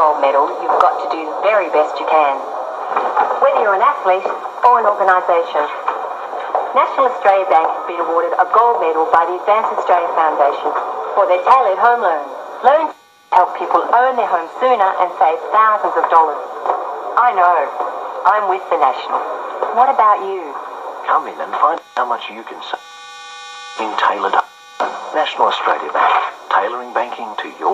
gold medal, you've got to do the very best you can. Whether you're an athlete or an organisation. National Australia Bank has been awarded a gold medal by the Advance Australia Foundation for their tailored home loans. Loans help people own their home sooner and save thousands of dollars. I know. I'm with the National. What about you? Come in and find out how much you can save in tailored National Australia Bank, tailoring banking to your.